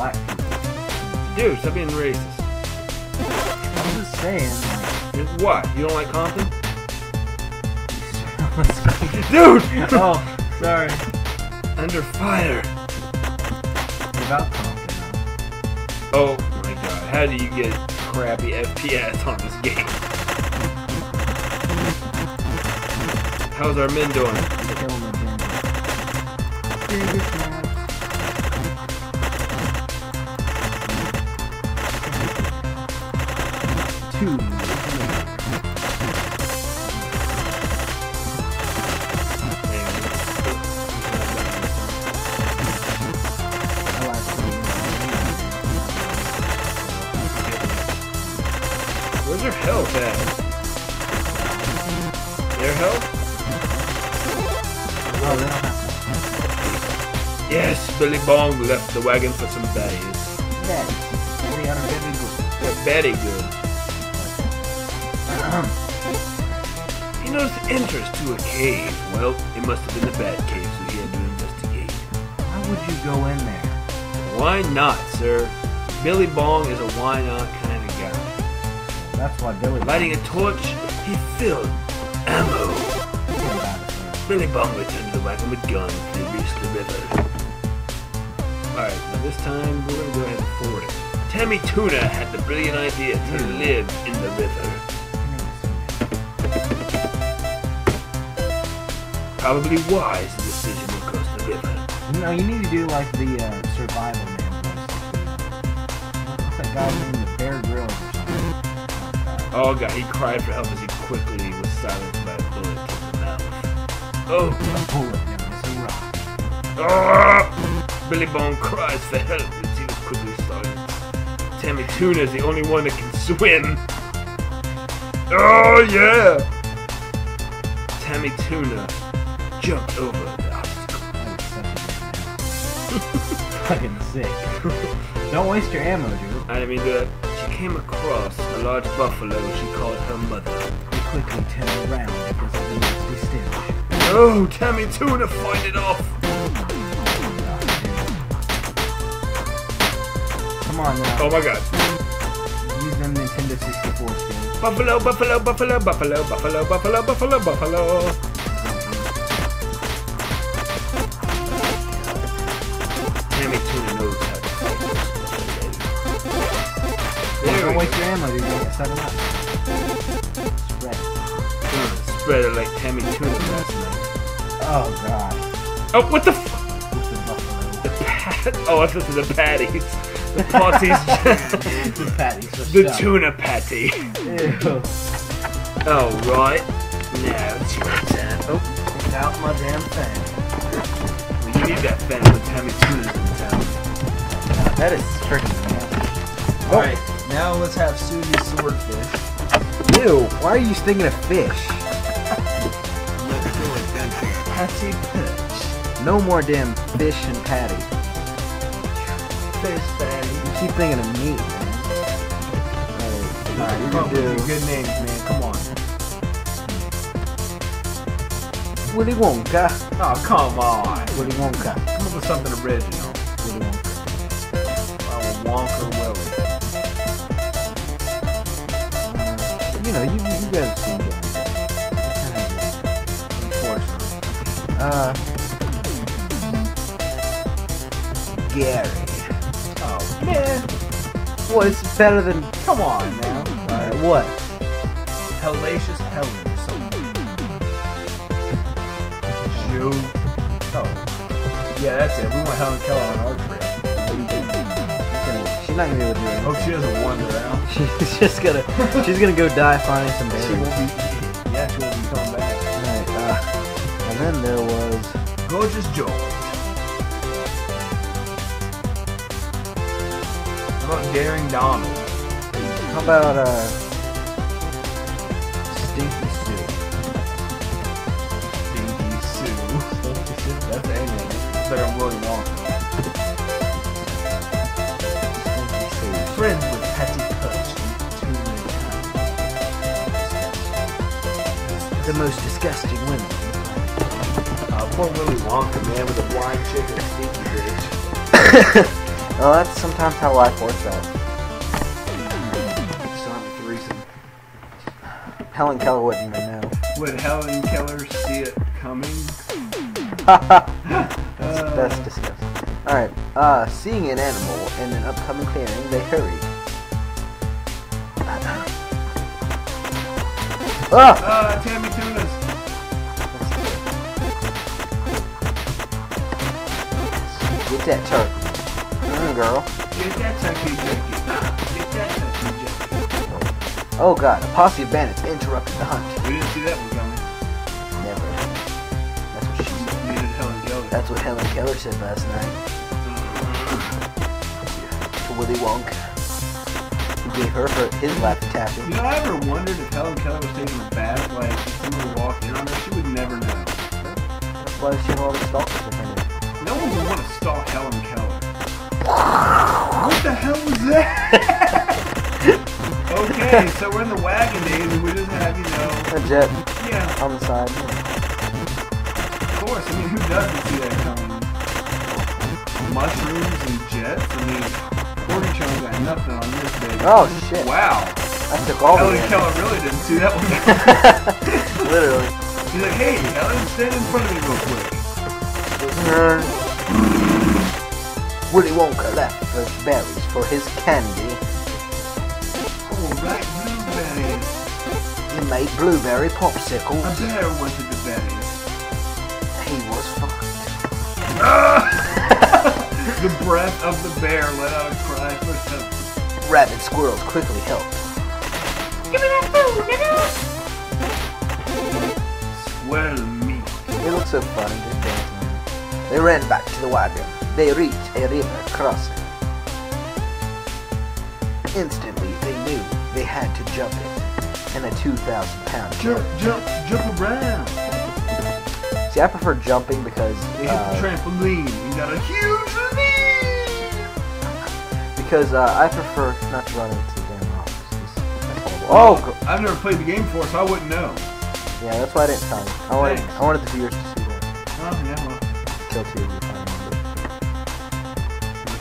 black people? Dude, stop being racist. I'm just saying, like, What? You don't like Compton? Dude! Oh, sorry. Under fire. Without Compton. Oh my god, how do you get crappy FPS on this game? How's our men doing? Two. Where's their health at? Their health? Oh, they don't have Yes, Billy Bong left the wagon for some baddies. that. Very good. They're very good. Um, he noticed the entrance to a cave. Well, it must have been the bad cave, so he had to investigate. Why would you go in there? Why not, sir? Billy Bong is a why not kind of guy. That's why Billy. Lighting a torch, he filled ammo. Billy Bong returned to the wagon with guns and reached the river. Alright, now this time we're gonna go ahead and ford it. Tammy Tuna had the brilliant idea to hmm. live in the river. Probably wise the decision to cross the river. No, you need to do like the uh, survival man. What's that guy in the Bear Grylls or something? Oh god, he cried for help as he quickly was silenced by a bullet to the mouth. Oh, A bullet now, it's a rock. ah! Billy Bong cries for help as he was quickly silenced. Tammy Tuna is the only one that can swim. Oh yeah! Tammy Tuna jumped over the obstacle. That was such a good name. Fucking sick. Don't waste your ammo, dude. I didn't mean to do that. She came across a large buffalo she called her mother. You quickly turned around because of the nasty stench. Oh, Tammy Tuna, fight it off! Come on now. Oh my god. Use them Nintendo 64 skins. Buffalo, buffalo, buffalo, buffalo, buffalo, buffalo, buffalo, buffalo. There Don't we waste your ammo, dude. You got seven up. Spread. go. Spread it like Tammy Tuna last night. Oh god. Oh, what the f- What's the buffalo? The pat- Oh, I thought it was the patties. The patties. the patties. the stuff. tuna patty. Ew. Alright. Now it's your turn. Oh, Get out my damn thing. well, you need that fan when Tammy Tuna's in town. God, that is freaking nasty. Alright, now let's have Susie's swordfish. Ew, why are you thinking of fish? Let's do a Patty Perch. No more damn fish and patty. Fish patty. You keep thinking of meat, man. Alright, up with do good names, man. Come on. Willy Wonka. Oh, come on. Willy Wonka. Come up with something original. Willy Wonka. Oh, Wonka Willie. You know, you, you guys seen Unfortunately. Uh, Gary. Oh, man. What? It's better than. Come on now. Alright, what? Hellacious Helen or something. Joe. Oh. Yeah, that's it. We want Helen Keller on our trip. Not gonna be able to do anything. Hope she doesn't wander around. She's just gonna. She's gonna go die finding some She berries. won't be. Yeah, she won't be coming back. Alright, uh, and then there was. Gorgeous George. How about Daring Donald? How about, uh. Stinky Sue? Stinky Sue. Stinky Sue? That's a name. Better than Willy Wonka. Stinky Friends with Patty Perch. Too many times. the most disgusting women. Uh, poor Willy Wonka, man, with a blind chick and a sneaky bitch. well, that's sometimes how life works out. Still have threesome. Helen Keller wouldn't even know. Would Helen Keller see it coming? that's, Uh, that's disgusting. Alright, uh, seeing an animal in an upcoming clearing, they hurry. Ah! Ah, Tammy Tunas. Get that turkey. Mm, girl. Get that turkey jerky. Get that turkey jerky. Oh god, a posse of bandits interrupted the hunt. We didn't see that one coming. Never. That's what she said. Helen Keller. That's what Helen Keller said last night Willy Wonka. He gave her, her his laughing tapping. You know, I ever wondered if Helen Keller was taking a bath, like, if someone walked in on her, she would never know. That's why she had all the stalkers defended. No one would want to stalk Helen Keller. What the hell was that? okay, so we're in the wagon days and we just have, you know, A jet yeah, on the side. of course. I mean, who doesn't see that coming? Mushrooms and jets? I mean, Cordy Chung got nothing on this baby. Oh shit. Wow. I took all Helen Keller really didn't see that one. Literally. He's like, hey, Helen, stand in front of me real quick. Mm-hmm. Willy Wonka left for berries for his candy. Oh, right, blueberries. He made blueberry popsicles. A bear wanted the berries. He was fucked. Ah! The breath of the bear let out a cry for help. Rabbit squirrels quickly helped. Give me that food, nigga! Swell meat. They look so funny just dancing. They ran back to the wagon. They reached a river crossing. Instantly, they knew they had to jump it in a 2,000 pound Jump, jump. jump, jump around. See, I prefer jumping because They hit the uh, trampoline and got a huge lead. because uh, I prefer not to run into damn rocks. Oh, I've never played the game before, so I wouldn't know. yeah, that's why I didn't tell you. I wanted, Thanks. I wanted the viewers to see that. Oh, yeah, well. Kill two of you if I remember.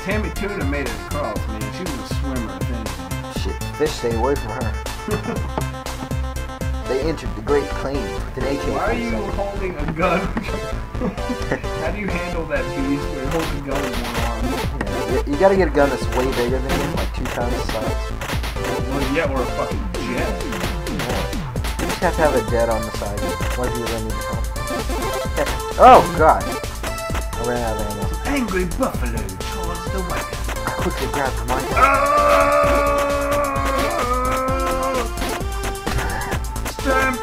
Tammy Tuna made it across, man. She was a swimmer. Shit, fish stay away from her. They entered the Great Plains with an AK-47. Why are you holding a gun? How do you handle that beast where you're holding a gun with one arm? Yeah, you, you gotta get a gun that's way bigger than you, like two times the size. Well, yeah, or a fucking jet. You just have to have a dead on the side. Otherwise you really need help. Oh god! I ran out of ammo. Angry buffalo towards the wagon. I quickly grabbed my gun. Ah!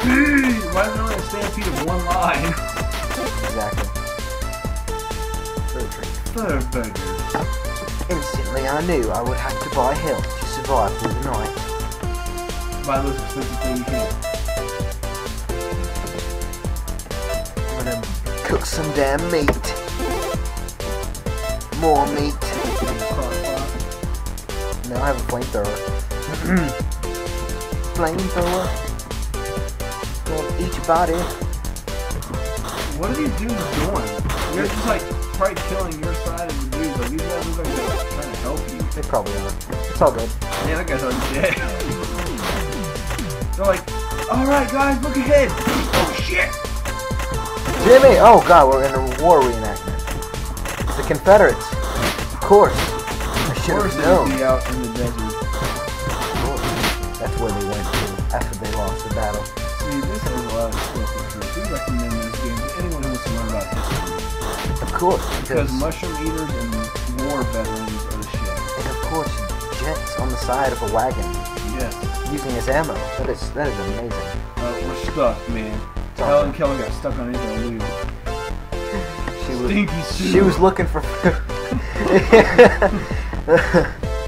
Stampede! Why is there only a stampede of one line? Exactly. Fur tree. Fur burgers. Instantly I knew I would have to buy help to survive through the night. Buy those expensive things you can. I'm gonna cook some damn meat. More meat. Now I have a flamethrower. flamethrower. Your body. What are these dudes doing? You're just like probably killing your side of the dudes. Like these guys look like they're trying to help you. They probably are. It's all good. Man, that guy's already dead. They're like, alright guys, look ahead. Oh shit! Jimmy! Oh god, we're in a war reenactment. It's the Confederates. Of course. I should have known. out in the desert. Of course. That's where they went to after they lost the battle. See, this has a lot of stuff for sure. We recommend this game to anyone who wants to learn about history. Of course, Because mushroom eaters and war veterans are the shit. and of course jets on the side of a wagon Yes. using as ammo. That is that is amazing. Uh, we're stuck, man. all Helen Keller got stuck on his own wheel. She was Stinky Sue. she was looking for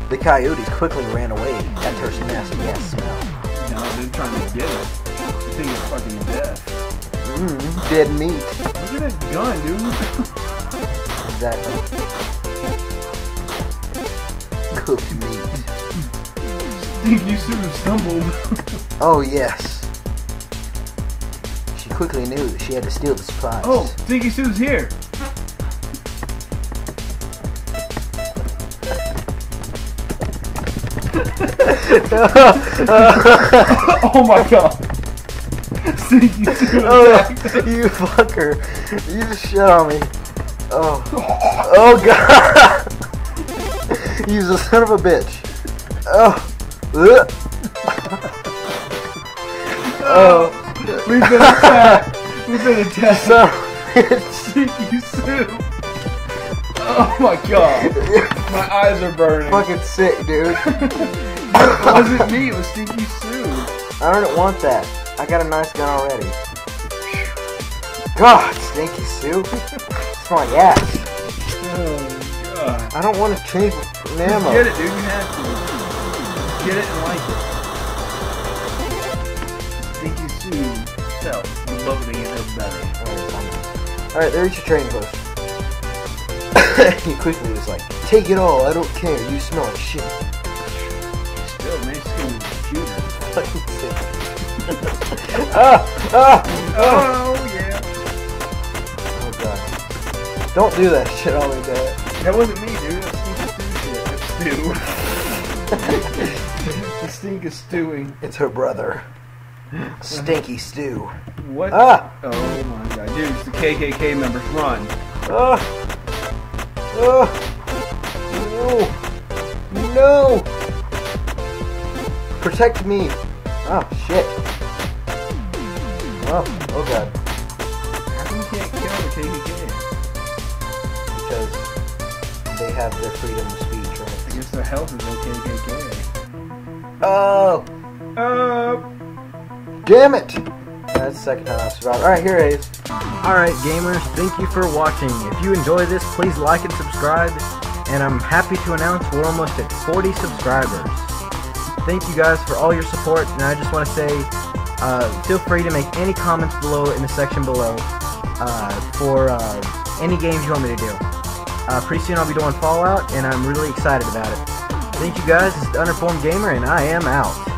The coyotes quickly ran away at her nasty ass smell. No, they're trying to get it. They think it's fucking death. Mmm, dead meat. Look at that gun, dude. Exactly. Cooked meat. Stinky Sue stumbled. Oh yes. She quickly knew that she had to steal the supplies. Oh, Stinky Sue's here. oh my god. Stinky Sue Oh, you fucker. You just shit on me. Oh. Oh, God. you a son of a bitch. Oh. Oh. We've been attacked. We've been attacked. Son of a bitch. Stinky Sue. Oh my god. My eyes are burning. Fucking sick, dude. It wasn't me, it was Stinky Sue. I don't want that. I got a nice gun already. God, Stinky Sue. It's my ass. Oh god. I don't want to change my ammo. Get it, dude. You have to. Get it and like it. Stinky Sue felt in her belly. Alright, there's your training post. he quickly was like, Take it all, I don't care, you smell like shit. Still, man, she's getting ah! Ah! Oh! Oh, yeah. Oh god. Don't do that shit on me, Dad. That wasn't me, dude. That's shit. Stew. the stink is stewing. It's her brother. Stinky Stew. What? Ah! Oh my god. Dude, it's the KKK members. Run. Ah! Ah! No! No! Protect me! Oh, shit. Oh, oh god. How come you can't kill the KKK? Because they have their freedom of speech, right? I guess their health is the KKK. Oh! Uh, Damn it! That's the second time I survived. Alright, here it is. Alright gamers, thank you for watching. If you enjoy this, please like and subscribe. And I'm happy to announce we're almost at 40 subscribers. Thank you guys for all your support, and I just want to say, uh, feel free to make any comments below in the section below uh, for uh, any games you want me to do. Uh, pretty soon I'll be doing Fallout, and I'm really excited about it. Thank you guys, is the Uninformed Gamer, and I am out.